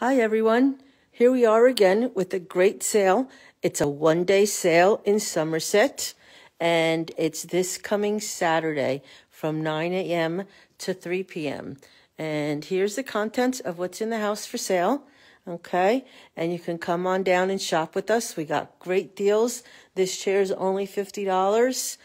Hi, everyone. Here we are again with a great sale. It's a one day sale in Somerset, and it's this coming Saturday from 9 a.m. to 3 p.m. And here's the contents of what's in the house for sale. Okay, and you can come on down and shop with us. We got great deals. This chair is only $50.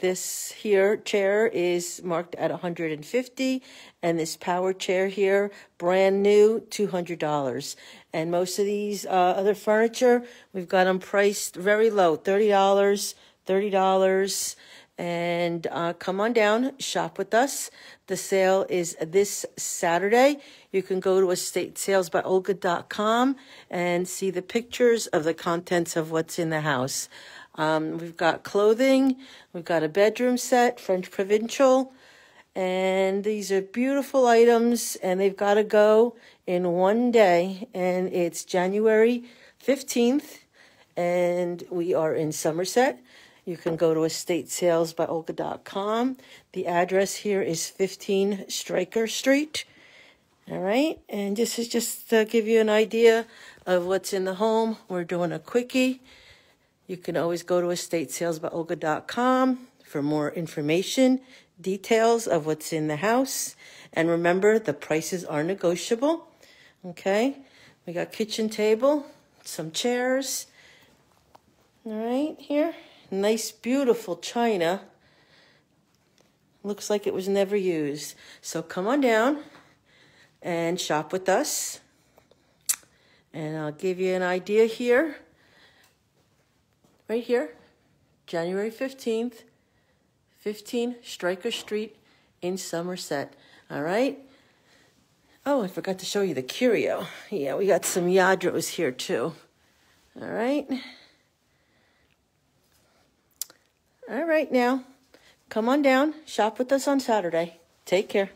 This here chair is marked at 150 and this power chair here, brand new, $200. And most of these uh, other furniture, we've got them priced very low, $30, $30. And uh, come on down, shop with us. The sale is this Saturday. You can go to estatesalesbyolga.com and see the pictures of the contents of what's in the house. Um, we've got clothing, we've got a bedroom set, French Provincial, and these are beautiful items, and they've got to go in one day, and it's January 15th, and we are in Somerset. You can go to estate sales by estatesalesbyolga.com. The address here is 15 Stryker Street. All right, and this is just to give you an idea of what's in the home. We're doing a quickie. You can always go to estate sales by estatesalesbyolga.com for more information, details of what's in the house. And remember, the prices are negotiable. Okay, we got kitchen table, some chairs. All right, here. Nice, beautiful china. Looks like it was never used. So come on down and shop with us. And I'll give you an idea here right here, January 15th, 15 Stryker Street in Somerset. All right? Oh, I forgot to show you the curio. Yeah, we got some Lladros here too. All right? All right, now, come on down, shop with us on Saturday. Take care.